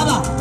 爸爸